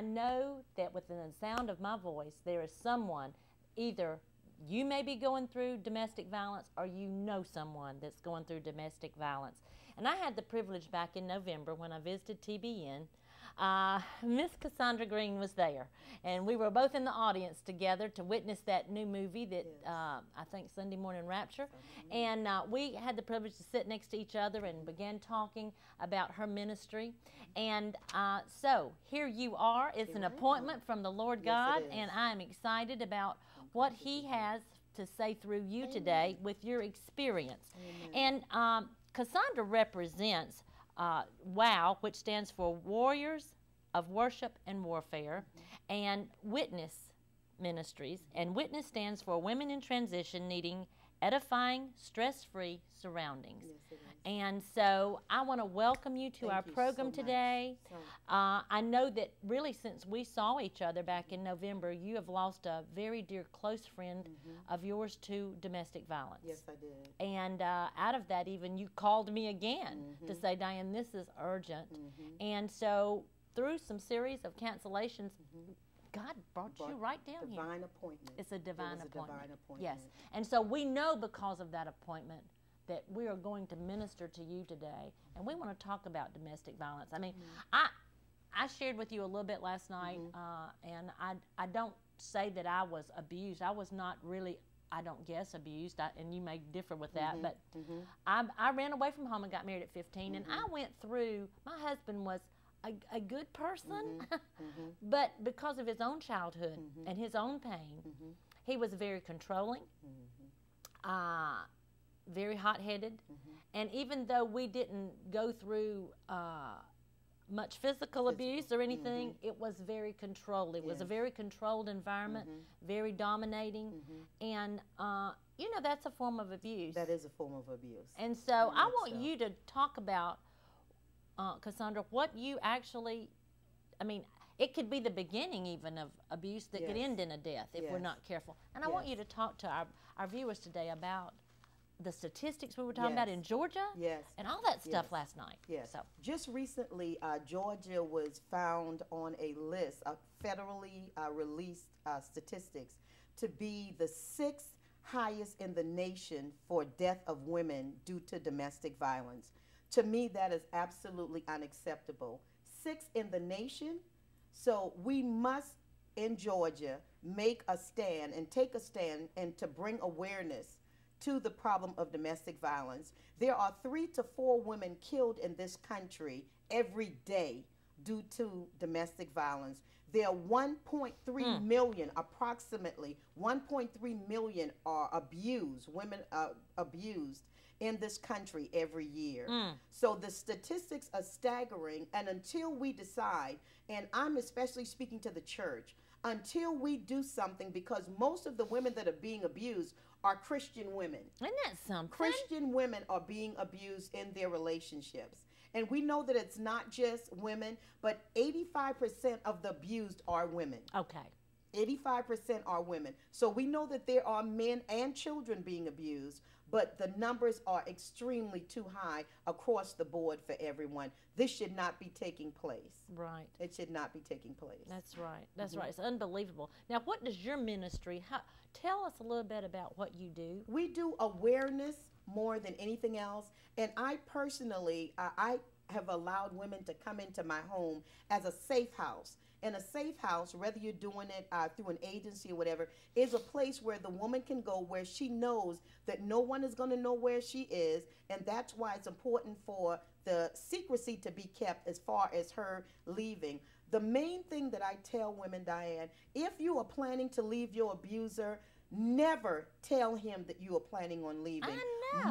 I know that within the sound of my voice, there is someone, either you may be going through domestic violence or you know someone that's going through domestic violence. And I had the privilege back in November when I visited TBN uh, Miss Cassandra Green was there, and we were both in the audience together to witness that new movie that yes. uh, I think Sunday Morning Rapture, and uh, we had the privilege to sit next to each other and began talking about her ministry. And uh, so here you are. It's an appointment from the Lord God, yes, and I am excited about what He has to say through you Amen. today with your experience. Amen. And um, Cassandra represents uh, WOW, which stands for Warriors of Worship and Warfare, and Witness Ministries. And Witness stands for Women in Transition Needing Edifying, Stress Free Surroundings. Yes, and so I want to welcome you to Thank our you program so today. Uh, I know that really since we saw each other back in November, you have lost a very dear close friend mm-hmm. of yours to domestic violence. Yes, I did. And uh, out of that, even you called me again mm-hmm. to say, Diane, this is urgent. Mm-hmm. And so through some series of cancellations, mm-hmm. God brought, brought, you right down divine here. Divine appointment. It's a divine appointment. A divine appointment. Yes. And so we know because of that appointment that we are going to minister to you today, and we want to talk about domestic violence. I mean, mm-hmm. I I shared with you a little bit last night, mm-hmm. uh, and I I don't say that I was abused. I was not really. I don't guess abused, I, and you may differ with that, mm-hmm. but mm-hmm. I, I ran away from home and got married at 15, and I mm-hmm. went through. My husband was a, a good person, mm-hmm. but because of his own childhood and his own pain, he was very controlling. Uh, very hot headed. Mm-hmm. And even though we didn't go through uh, much physical, physical, abuse or anything, mm-hmm. it was very controlled. It yes. was a very controlled environment, mm-hmm. very dominating. Mm-hmm. And, uh, you know, that's a form of abuse. That is a form of abuse. And so I want so. you to talk about, uh, Cassandra, what you actually, I mean, it could be the beginning even of abuse that yes. could end in a death if yes. we're not careful. And I want you to talk to our, our viewers today about the statistics we were talking yes. about in Georgia, yes, and all that stuff yes. last night. Yes. So just recently, uh, Georgia was found on a list of federally uh, released uh, statistics to be the sixth highest in the nation for death of women due to domestic violence. To me, that is absolutely unacceptable. Six in the nation. So we must, in Georgia, make a stand and take a stand and to bring awareness to the problem of domestic violence. There are three to four women killed in this country every day due to domestic violence. There are 1.3 mm. million, approximately 1.3 million are abused, women uh, abused in this country every year. Mm. So the statistics are staggering. And until we decide, and I'm especially speaking to the church, until we do something, because most of the women that are being abused are Christian women. Isn't that something? Christian women are being abused in their relationships. And we know that it's not just women, but 85% of the abused are women. Okay. 85% are women. So we know that there are men and children being abused, but the numbers are extremely too high across the board for everyone. This should not be taking place. Right. It should not be taking place. That's right. That's mm-hmm. right. It's unbelievable. Now, what does your ministry? How, tell us a little bit about what you do. We do awareness more than anything else, and I personally, I, I have allowed women to come into my home as a safe house and a safe house, whether you're doing it uh, through an agency or whatever, is a place where the woman can go where she knows that no one is going to know where she is. And that's why it's important for the secrecy to be kept as far as her leaving. The main thing that I tell women, Diane, if you are planning to leave your abuser, never tell him that you are planning on leaving.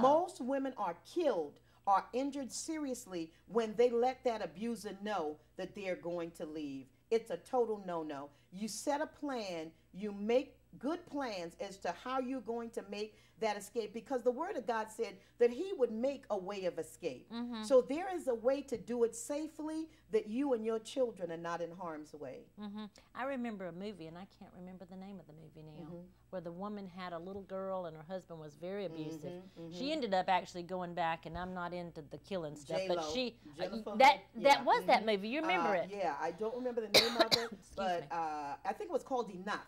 Most women are killed are injured seriously when they let that abuser know that they're going to leave. It's a total no no. You set a plan, you make good plans as to how you're going to make that escape because the word of God said that he would make a way of escape. Mm-hmm. So there is a way to do it safely that you and your children are not in harm's way. hmm I remember a movie, and I can't remember the name of the movie now, Mm-hmm. where the woman had a little girl and her husband was very abusive. Mm-hmm, She ended up actually going back, and I'm not into the killing stuff, but J-Lo, she uh, that Lopez, that yeah, was that mhm. movie. You remember Uh, it? Yeah, I don't remember the name of it, but uh, I think it was called Enough.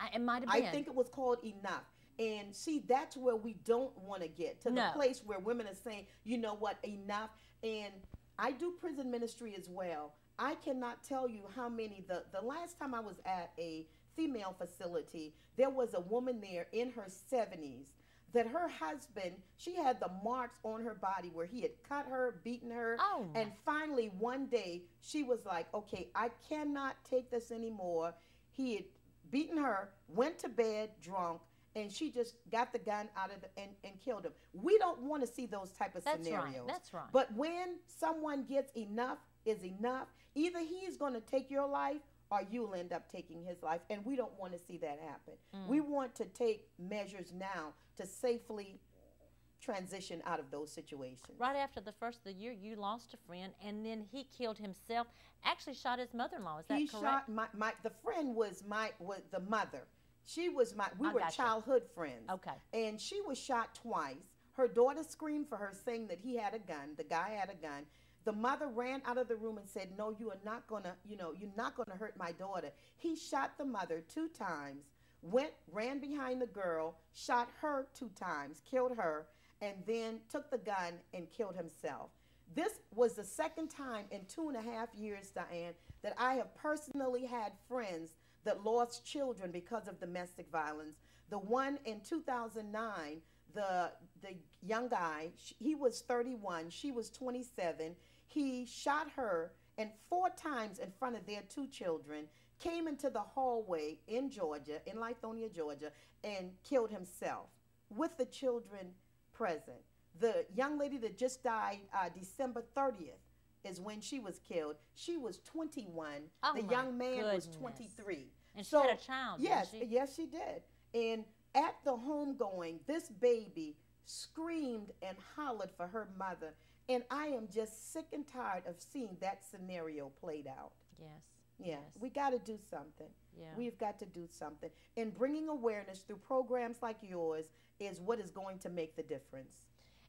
I, it might have I think it was called Enough. And see, that's where we don't want to get to No. the place where women are saying, you know what, enough. And I do prison ministry as well. I cannot tell you how many. The, the last time I was at a female facility, there was a woman there in her 70s that her husband, she had the marks on her body where he had cut her, beaten her. Oh. And finally, one day, she was like, okay, I cannot take this anymore. He had beaten her, went to bed drunk, and she just got the gun out of the, and, and killed him. We don't want to see those type of That's right. scenarios. That's right. But when someone gets enough is enough, either he's going to take your life or you'll end up taking his life. And we don't want to see that happen. Mm. We want to take measures now to safely transition out of those situations. Right after the first of the year, you lost a friend, and then he killed himself. Actually, shot his mother-in-law. Is that he correct? shot my, my the friend was my was the mother. She was my we I were childhood friends. Okay. And she was shot twice. Her daughter screamed for her, saying that he had a gun. The guy had a gun. The mother ran out of the room and said, "No, you are not gonna, you know, you're not gonna hurt my daughter." He shot the mother two times. Went, ran behind the girl, shot her two times, killed her, and then took the gun and killed himself. This was the second time in two and a half years, Diane, that I have personally had friends that lost children because of domestic violence. The one in 2009, the the young guy, he was 31, she was 27. He shot her and four times in front of their two children came into the hallway in Georgia, in Lithonia, Georgia, and killed himself with the children present. The young lady that just died uh, December 30th is when she was killed. She was 21. Oh, the young man was 23. And she so, had a child, Yes, she? yes, she did. And at the homegoing, this baby screamed and hollered for her mother. And I am just sick and tired of seeing that scenario played out. Yes. Yeah, Yes. we got to do something. Yeah. We've got to do something. And bringing awareness through programs like yours is what is going to make the difference.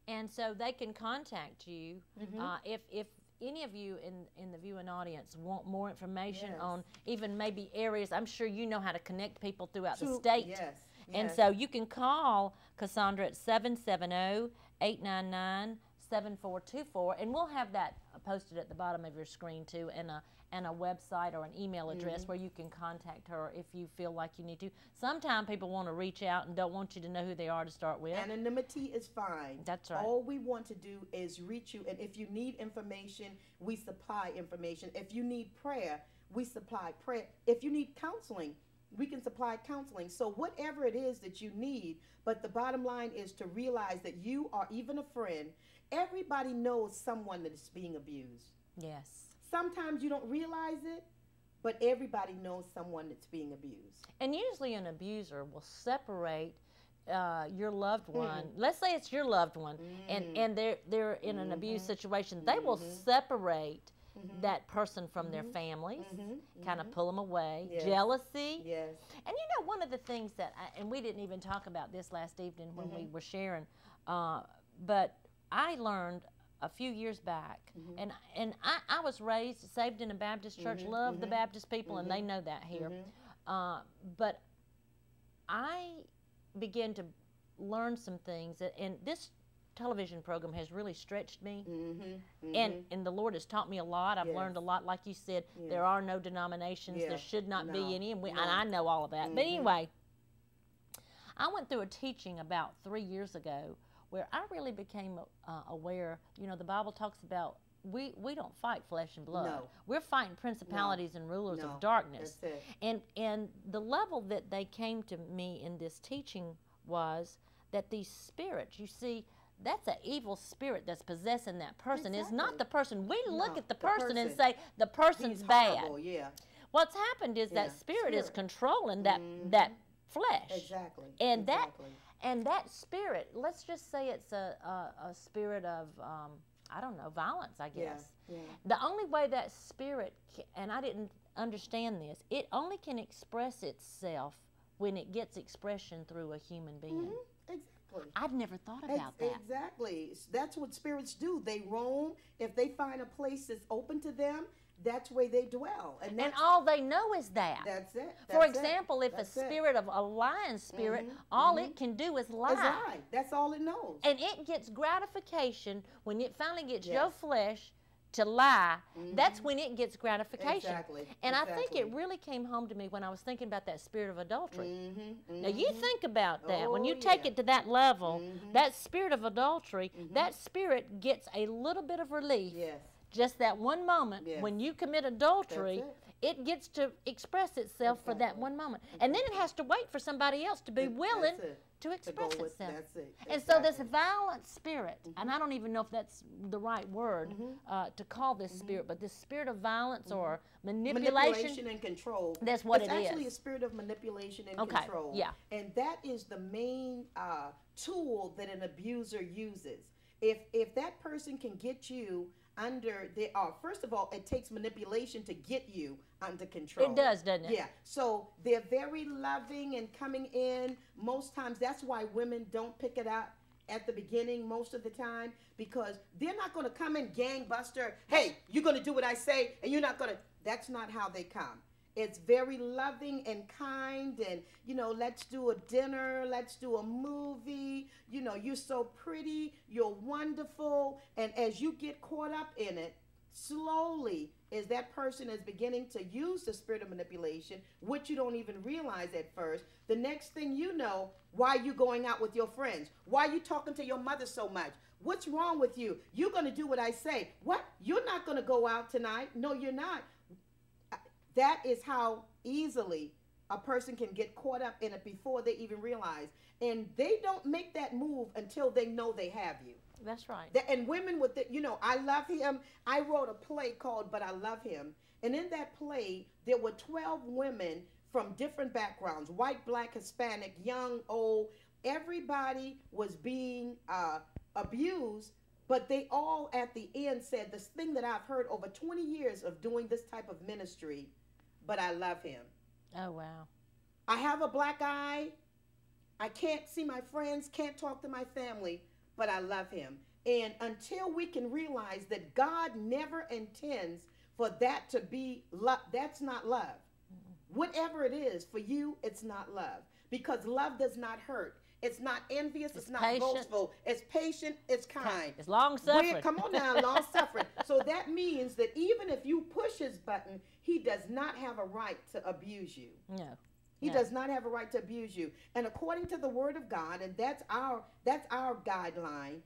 and so they can contact you Mm-hmm. uh, if if any of you in in the viewing audience want more information Yes. on even maybe areas. I'm sure you know how to connect people throughout the state. Yes. And yes. so you can call Cassandra at 770 899 7424, and we'll have that posted at the bottom of your screen too, and a, and a website or an email address Mm-hmm. where you can contact her if you feel like you need to. Sometimes people want to reach out and don't want you to know who they are to start with. Anonymity is fine. That's right. All we want to do is reach you. And if you need information, we supply information. If you need prayer, we supply prayer. If you need counseling, we can supply counseling. So, whatever it is that you need, but the bottom line is to realize that you are even a friend, everybody knows someone that is being abused. yes. Sometimes you don't realize it, but everybody knows someone that's being abused. And usually an abuser will separate uh, your loved Mm. one. Let's say it's your loved one, and and they're they're in an Mm-hmm. abuse situation. They will separate that person from their families, kind of pull them away. Mm-hmm. Yes. Jealousy. Yes. And you know, one of the things that, I, and we didn't even talk about this last evening when we Mm-hmm. were sharing, uh, but I learned a few years back, Mm-hmm. and and I, I was raised, saved in a Baptist church, Mm-hmm. love the Baptist people, and they know that here. Uh, but I began to learn some things, that, and this television program has really stretched me. Mm-hmm. And, and the Lord has taught me a lot. I've Yes. learned a lot. Like you said, Yes. there are no denominations. There should not No. be any. And, we, No. and I know all of that. But anyway, I went through a teaching about three years ago where I really became uh, aware. You know, the Bible talks about we, we don't fight flesh and blood. No. We're fighting principalities and rulers No. of darkness. And and the level that they came to me in this teaching was that these spirits, you see, that's an evil spirit that's possessing that person. It's not the person. We look No, at the the person, and say the person's bad. yeah. what's happened is Yeah, that spirit, is controlling that Mhm. that flesh. Exactly. And that- exactly. And that spirit, let's just say it's a, a, a spirit of, um, I don't know, violence, I guess. Yeah. The only way that spirit, ca- and I didn't understand this, it only can express itself when it gets expression through a human being. Mhm. Exactly. I'd never thought Ex- about that. Exactly. That's what spirits do. They roam. If they find a place that's open to them, that's where they dwell. And And all they know is that. that's it. For That's it. example, if That's a it. spirit of a lying spirit, Mhm, all mhm. it can do is lie. Lie. That's all it knows. And it gets gratification when it finally gets your flesh to lie. That's Mhm. when it gets gratification. Exactly. And I think it really came home to me when I was thinking about that spirit of adultery. Mhm, Now you think about that. when Oh, you take yeah. it to that level, that spirit of adultery, that spirit gets a little bit of relief. Yes. Just that one moment Yes. when you commit adultery, That's it gets to express itself for that one moment. And then it has to wait for somebody else to be It- willing it. to To express with itself. that's it. And so this violent spirit, and I don't even know if that's the right word Mhm. uh, to call this spirit, but this spirit of violence or manipulation, manipulation and control. that's what it's it actually is. a spirit of manipulation and Okay, control. yeah. And that is the main uh, tool that an abuser uses. If if that person can get you under they are oh, first of all, it takes manipulation to get you under control. It does, doesn't it? Yeah. So they're very loving and coming in. Most times, that's why women don't pick it up at the beginning most of the time because they're not going to come in gangbuster. Hey, you're going to do what I say, and you're not going to. That's not how they come. It's very loving and kind, and you know, let's do a dinner, let's do a movie. You know, you're so pretty, you're wonderful, and as you get caught up in it, slowly as that person is beginning to use the spirit of manipulation, which you don't even realize at first, the next thing you know, why are you going out with your friends? Why are you talking to your mother so much? What's wrong with you? You're going to do what I say. What? You're not going to go out tonight. No, you're not. That is how easily a person can get caught up in it before they even realize. And they don't make that move until they know they have you. That's right. That, and women with the, you know, I love him. I wrote a play called But I Love Him. And in that play, there were 12 women from different backgrounds white, black, Hispanic, young, old. Everybody was being uh, abused, but they all at the end said this thing that I've heard over 20 years of doing this type of ministry, but I love him. Oh wow. I have a black eye. I can't see my friends, can't talk to my family, but I love him. And until we can realize that God never intends for that to be love, that's not love. Whatever it is for you, it's not love because love does not hurt. It's not envious. It's, It's not patient. boastful. It's patient. It's kind. It's long suffering. come on now, long suffering. So that means that even if you push his button, he does not have a right to abuse you. No. He No. does not have a right to abuse you. And according to the word of God, and that's our that's our guideline,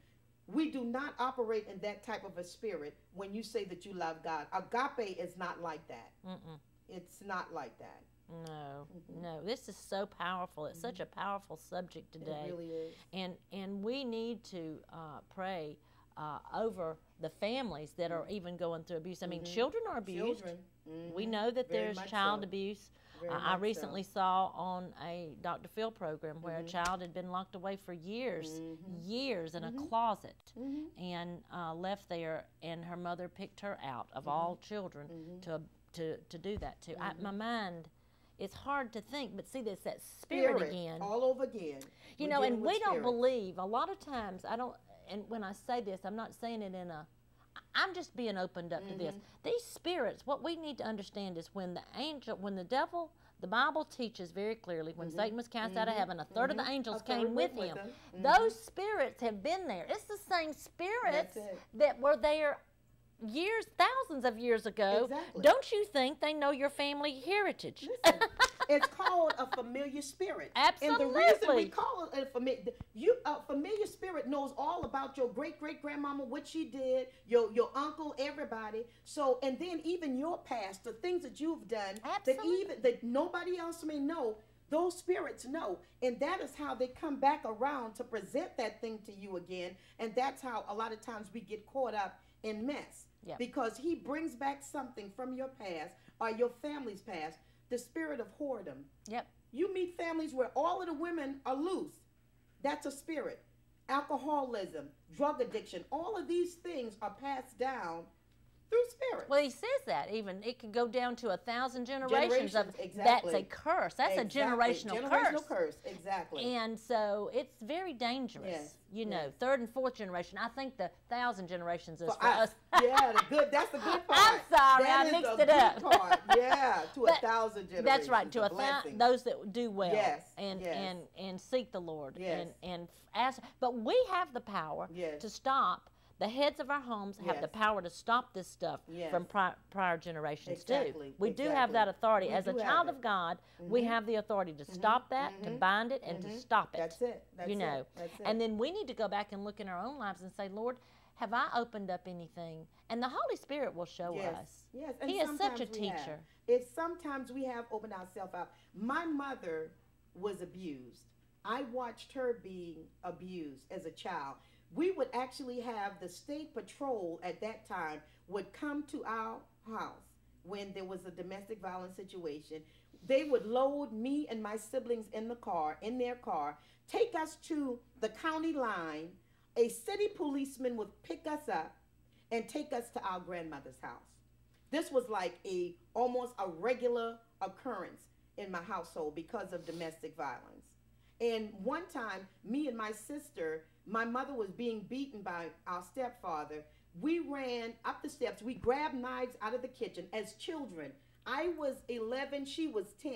we do not operate in that type of a spirit when you say that you love God. Agape is not like that. Mm-mm. It's not like that. No, Mhm. no. This is so powerful. It's such a powerful subject today, It really is. and and we need to uh, pray uh, over the families that are even going through abuse. I mean, Mhm. children are abused. Children. We Mhm. know that Very there's child so. abuse. Very I much so. recently saw on a Dr. Phil program where a child had been locked away for years, years in a closet, and uh, left there, and her mother picked her out of all children to to to do that to. I, my mind, it's hard to think, but see, there's that spirit, Spirit, again. all over again. you We're know, and with we don't believe. A lot of times, I don't. And when I say this, I'm not saying it in a. I'm just being opened up to this. Mm-hmm. These spirits, what we need to understand is when the angel, when the devil, the Bible teaches very clearly when Satan was cast out of heaven, a 3rd of the Mhm. angels came with with him. Mhm. Those spirits have been there. It's the same spirits that were there years, thousands of years ago. Exactly. Don't you think they know your family heritage? Listen, it's called a familiar spirit. Absolutely. And the reason we call it a familiar, you a familiar spirit knows all about your great great grandmama, what she did, your your uncle, everybody. So and then even your past, the things that you've done, that even that nobody else may know. Those spirits know, and that is how they come back around to present that thing to you again. And that's how a lot of times we get caught up in mess Yeah. because he brings back something from your past, or your family's past. The spirit of whoredom. Yep. You meet families where all of the women are loose. That's a spirit. Alcoholism, drug addiction, all of these things are passed down through spirits. Well, he says that even it could go down to a thousand generations, of exactly. that's a curse. That's Exactly. a generational, generational curse. curse. Exactly. And so it's very dangerous. Yes, You know, third and fourth generation. I think the thousand generations is For for us. us. yeah, the good. That's the good part. I'm sorry, That I mixed it good up. part. Yeah, to a thousand generations. That's right. To a thousand, those that do well Yes, and yes. and and seek the Lord Yes. and and ask. But we have the power Yes. to stop. The heads of our homes have the power to stop this stuff Yes. from pri- prior generations Exactly, too. We do have that authority We as a child of God. We Mhm. have the authority to stop that, to mhm, bind it, and to mhm. stop it. That's it. That's you it, know, that's it. and then we need to go back and look in our own lives and say, Lord, have I opened up anything? And the Holy Spirit will show yes. us. Yes, and He is such a we have. teacher. It's sometimes we have opened ourselves up. My mother was abused. I watched her being abused as a child. We would actually have the state patrol at that time would come to our house when there was a domestic violence situation. They would load me and my siblings in the car, in their car, take us to the county line. A city policeman would pick us up and take us to our grandmother's house. This was like a almost a regular occurrence in my household because of domestic violence. And one time, me and my sister, my mother was being beaten by our stepfather. We ran up the steps. We grabbed knives out of the kitchen as children. I was 11, she was 10.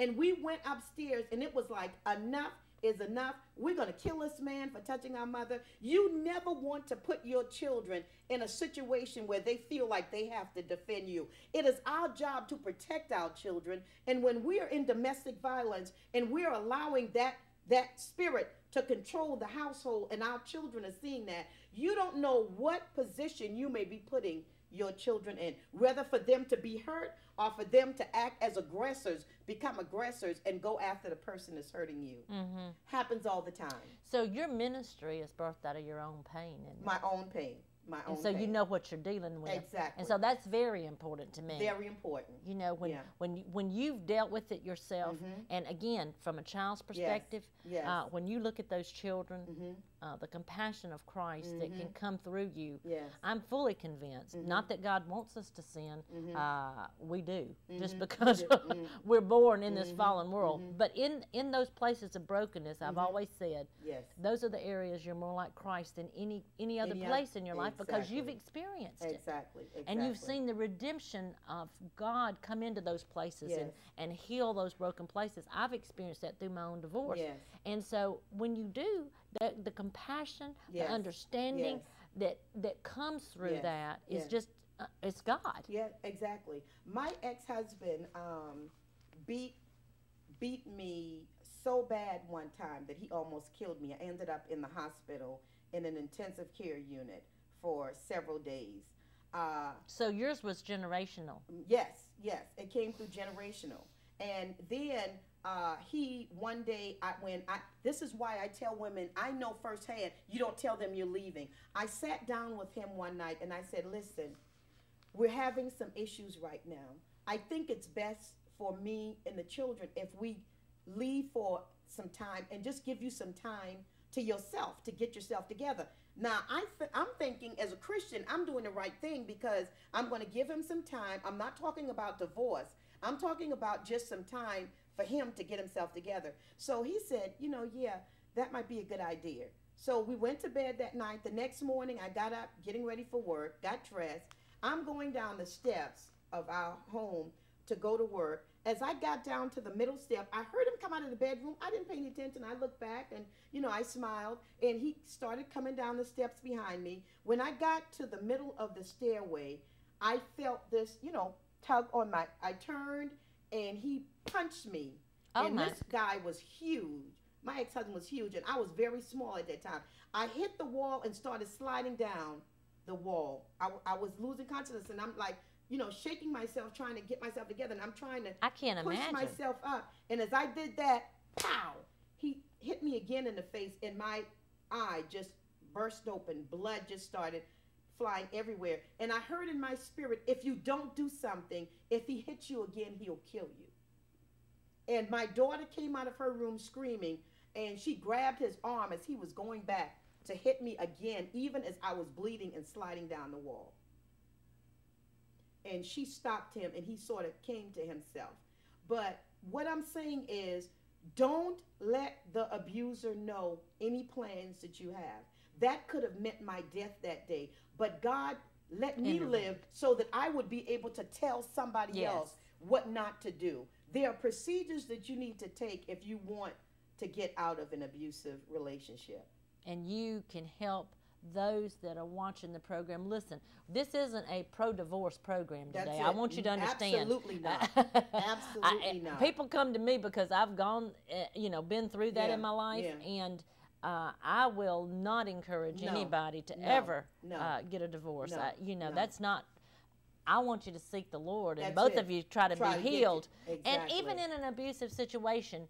And we went upstairs, and it was like, enough is enough. We're going to kill this man for touching our mother. You never want to put your children in a situation where they feel like they have to defend you. It is our job to protect our children. And when we are in domestic violence and we're allowing that that spirit to control the household and our children are seeing that, you don't know what position you may be putting your children in, whether for them to be hurt or for them to act as aggressors, become aggressors, and go after the person that's hurting you. hmm Happens all the time. So your ministry is birthed out of your own pain, My own pain. My own and so you know what you're dealing with. Exactly. And so that's very important to me. Very important. you know when Yeah. when you, when you've dealt with it yourself, Mhm. and again from a child's perspective, Yes. uh, when you look at those children, Mhm. Uh, the compassion of Christ that can Mhm. come through you, Yes. I'm fully convinced. Mhm. Not that God wants us to sin, Mhm. uh, we do, just Mhm. because. Mhm. we're born in this fallen world. But in in those places of brokenness, I've always said Yes. those are the areas you're more like Christ than any any other Any place in your life because you've experienced it. Exactly. Exactly. And you've seen the redemption of God come into those places and, and heal those broken places. I've experienced that through my own divorce. Yes. And so when you do, the, the compassion, Yes. the understanding Yes. that that comes through Yes. that is just uh, it's God. Yeah, exactly. My ex-husband um, beat beat me so bad one time that he almost killed me. I ended up in the hospital in an intensive care unit for several days. Uh, So yours was generational. Yes, yes, it came through generational. And then uh, he one day I when I this is why I tell women I know firsthand you don't tell them you're leaving. I sat down with him one night and I said, "Listen, we're having some issues right now. I think it's best for me and the children if we leave for some time and just give you some time to yourself to get yourself together. Now, I th- I'm thinking as a Christian, I'm doing the right thing because I'm going to give him some time. I'm not talking about divorce. I'm talking about just some time for him to get himself together. So he said, you know, yeah, that might be a good idea. So we went to bed that night. The next morning, I got up, getting ready for work, got dressed. I'm going down the steps of our home to go to work. As I got down to the middle step, I heard him come out of the bedroom. I didn't pay any attention. I looked back and, you know, I smiled and he started coming down the steps behind me. When I got to the middle of the stairway, I felt this, you know, tug on my, I turned and he punched me. Oh and my. this guy was huge. My ex-husband was huge and I was very small at that time. I hit the wall and started sliding down the wall. I, I was losing consciousness and I'm like, you know, shaking myself, trying to get myself together, and I'm trying to I can't push imagine. myself up. And as I did that, pow! He hit me again in the face, and my eye just burst open. Blood just started flying everywhere. And I heard in my spirit, if you don't do something, if he hits you again, he'll kill you. And my daughter came out of her room screaming, and she grabbed his arm as he was going back to hit me again, even as I was bleeding and sliding down the wall. And she stopped him, and he sort of came to himself. But what I'm saying is, don't let the abuser know any plans that you have. That could have meant my death that day. But God let me Intervene. live so that I would be able to tell somebody Yes. else what not to do. There are procedures that you need to take if you want to get out of an abusive relationship. and you can help those that are watching the program. Listen, this isn't a pro-divorce program today. I want you to understand. Absolutely not. I- Absolutely not. People come to me because I've gone, uh, you know, been through that Yeah, in my life, yeah. and uh, I will not encourage No, anybody to no, ever no, uh, get a divorce. I, you know, no. that's not. I want you to seek the Lord, and That's both it. of you try to Try be to healed. And even in an abusive situation,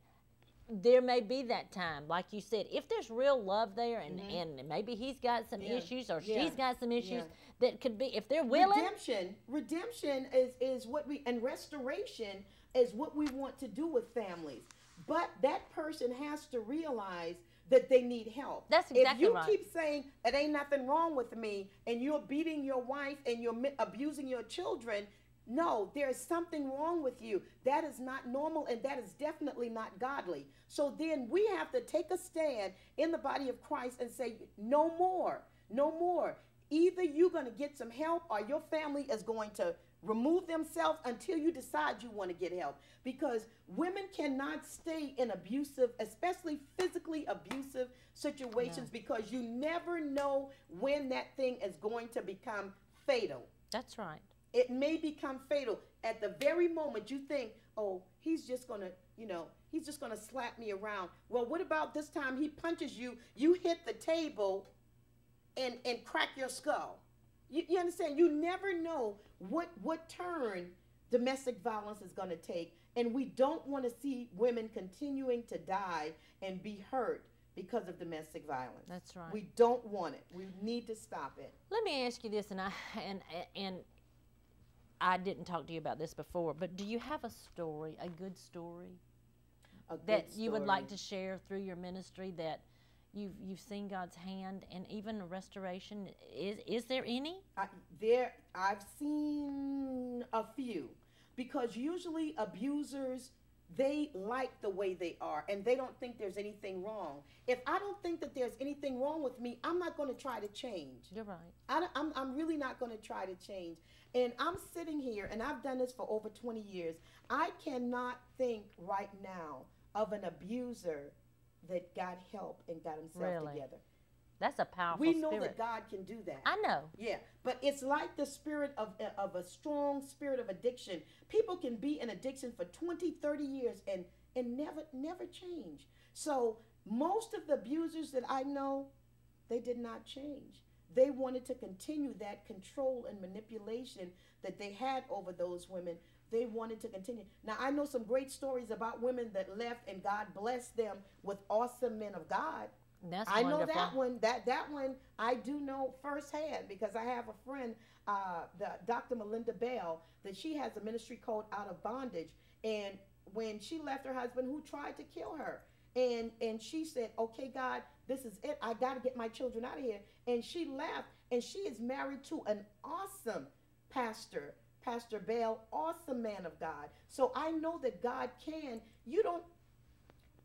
there may be that time, like you said, if there's real love there, and, and maybe he's got some Mm-hmm. Yeah, issues or yeah, she's got some issues yeah. that could be, if they're willing, redemption redemption is is what we and restoration is what we want to do with families but that person has to realize that they need help. That's exactly if you right. keep saying it ain't nothing wrong with me and you're beating your wife and you're mi- abusing your children no there is something wrong with you. That is not normal and that is definitely not godly. So then we have to take a stand in the body of christ and say no more no more. Either you're going to get some help or your family is going to remove themselves until you decide you want to get help. Because women cannot stay in abusive especially physically abusive situations because you never know when that thing is going to become fatal. That's right. it may become fatal. At the very moment you think oh he's just gonna you know he's just gonna slap me around. Well what about this time he punches you you hit the table and and crack your skull you, you understand? You never know what what turn domestic violence is going to take. And we don't want to see women continuing to die and be hurt because of domestic violence. That's right. we don't want it. We need to stop it. Let me ask you this, and I and and I didn't talk to you about this before, but do you have a story, a good story? A good that you would like to share through your ministry that you've you've seen God's hand and even restoration? Is is there any? I, there I've seen a few because usually abusers they like the way they are and they don't think there's anything wrong. If I don't think that there's anything wrong with me, I'm not going to try to change. You're right. I, I'm, I'm really not going to try to change. And I'm sitting here, and I've done this for over 20 years. I cannot think right now of an abuser that got help and got himself Really? together. That's a powerful We know spirit. that God can do that. I know. Yeah, but it's like the spirit of, uh, of a strong spirit of addiction. People can be in addiction for 20, 30 years and, and never, never change. So most of the abusers that I know, they did not change. They wanted to continue that control and manipulation that they had over those women. They wanted to continue. Now, I know some great stories about women that left and God blessed them with awesome men of God. That's I wonderful. know that one. That that one I do know firsthand because I have a friend, uh, the Dr. Melinda Bell, that she has a ministry called Out of Bondage, and when she left her husband who tried to kill her, and and she said, "Okay, God, this is it. I got to get my children out of here," and she left, and she is married to an awesome pastor. Pastor Bell, awesome man of God. So I know that God can. You don't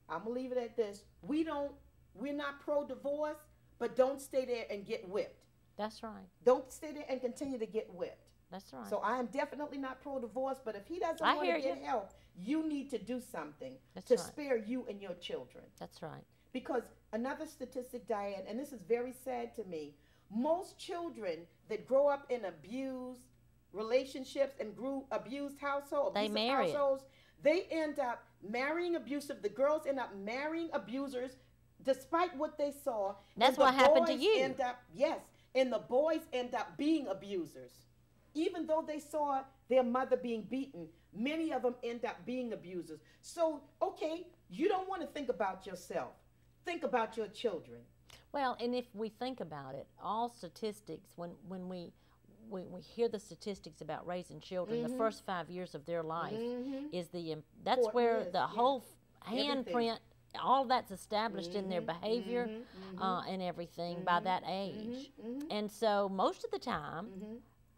I'm gonna leave it at this. We don't. We're not pro divorce, but don't stay there and get whipped. That's right. Don't stay there and continue to get whipped. That's right. So I am definitely not pro divorce, but if he doesn't I want to get you. help, you need to do something That's to right. spare you and your children. That's right. Because another statistic, Diane, and this is very sad to me, most children that grow up in abused relationships and grew abused households, They marry households, they end up marrying abusive. The girls end up marrying abusers, despite what they saw. That's what happened to you. End up yes, and the boys end up being abusers, even though they saw their mother being beaten. Many of them end up being abusers. So okay, you don't want to think about yourself. Think about your children. Well, and if we think about it, all statistics when when we when we hear the statistics about raising children, the first five years of their life is the that's For- where the yes. whole handprint, all that's established in their behavior Uh, and everything by that age. And so most of the time,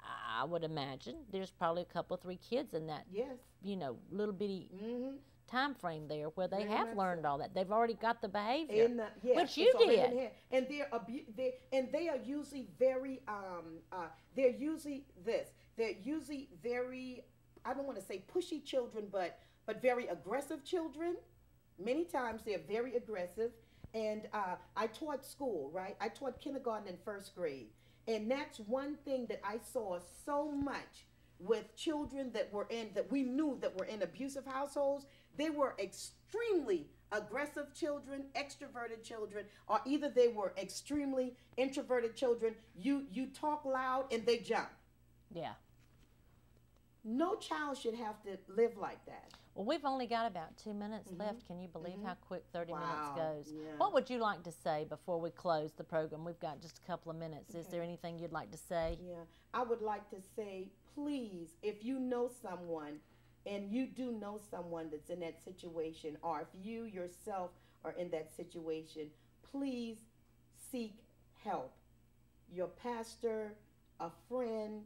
I would imagine there's probably a couple three kids in that Yes. you know little bitty Mm-hmm. Time frame there where they Very have learned all that. They've already got the behavior. In the, yeah, Which you did. and they're abu- they and they are usually very um uh they're usually this they're usually very I don't want to say pushy children but but very aggressive children. Many times they're very aggressive. And uh, I taught school, right? I taught kindergarten and first grade, and that's one thing that I saw so much with children that were in that we knew that were in abusive households they were extremely aggressive children extroverted children or either they were extremely introverted children you you talk loud and they jump yeah. no child should have to live like that Well, we've only got about two minutes left. Can you believe how quick 30 minutes Mm-hmm. Goes? yeah. What would you like to say before we close the program? We've got just a couple of minutes. Is there anything you'd like to say? Yeah, I would like to say, please, if you know someone and you do know someone that's in that situation, or if you yourself are in that situation, please seek help. Your pastor, a friend,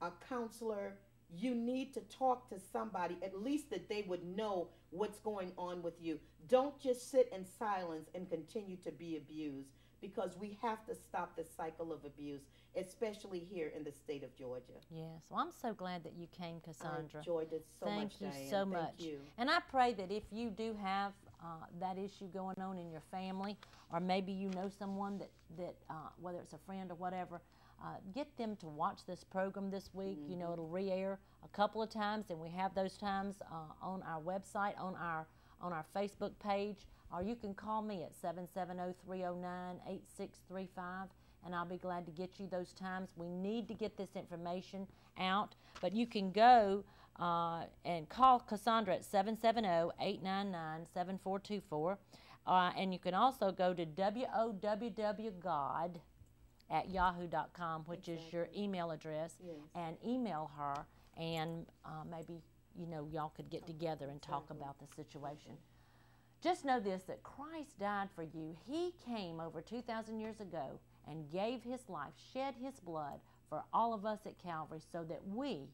a counselor, you need to talk to somebody, at least that they would know what's going on with you. Don't just sit in silence and continue to be abused because we have to stop the cycle of abuse, especially here in the state of Georgia. Yes. Well, I'm so glad that you came, I Cassandra. enjoyed it so Thank much, you Diane. so Thank much. you. And I pray that if you do have uh, that issue going on in your family, or maybe you know someone that, that uh, whether it's a friend or whatever, uh, get them to watch this program this week. You know, it'll re air a couple of times, and we have those times uh, on our website, on our, on our Facebook page, or you can call me at 770 309 8635 and I'll be glad to get you those times. We need to get this information out, but you can go uh, and call Cassandra at 770 899 7424. Uh, And you can also go to wowwgod at yahoo.com, which is your email address, Yes. and email her, and uh, maybe you know y'all could get together and talk about the situation. Just know this that Christ died for you. He came over 2,000 years ago and gave his life, shed his blood for all of us at Calvary so that we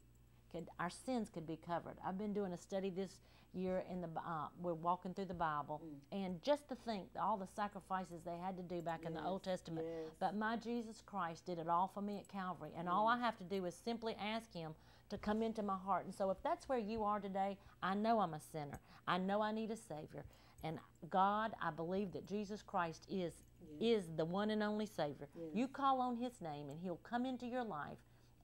could, our sins could be covered. I've been doing a study this year in the, uh, we're walking through the Bible, and just to think all the sacrifices they had to do back in the Old Testament. yes. But my Jesus Christ did it all for me at Calvary, and all I have to do is simply ask Him to come into my heart. And so, if that's where you are today, I know I'm a sinner. I know I need a Savior. And God, I believe that Jesus Christ is is the one and only Savior. You call on His name, and He'll come into your life.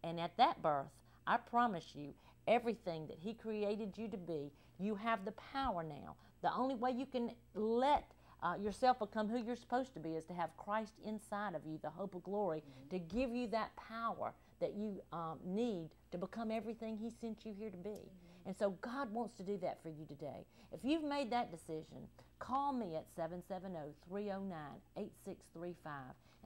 And at that birth, I promise you, everything that He created you to be, you have the power now. The only way you can let uh, yourself become who you're supposed to be is to have Christ inside of you, the hope of glory, to give you that power that you um, need to become everything He sent you here to be. And so God wants to do that for you today. If you've made that decision, call me at 770 309 8635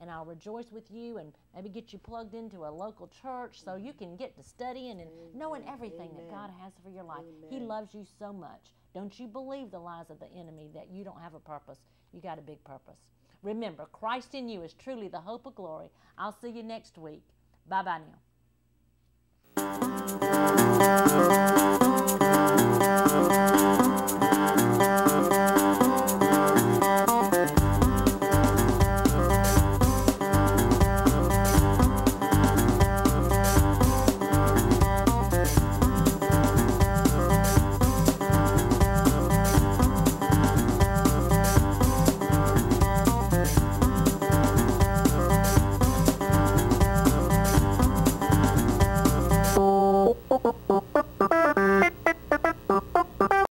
and I'll rejoice with you and maybe get you plugged into a local church so you can get to studying and knowing everything that God has for your life. He loves you so much. Don't you believe the lies of the enemy that you don't have a purpose. You got a big purpose. Remember, Christ in you is truly the hope of glory. I'll see you next week. Bye bye now. Thank you.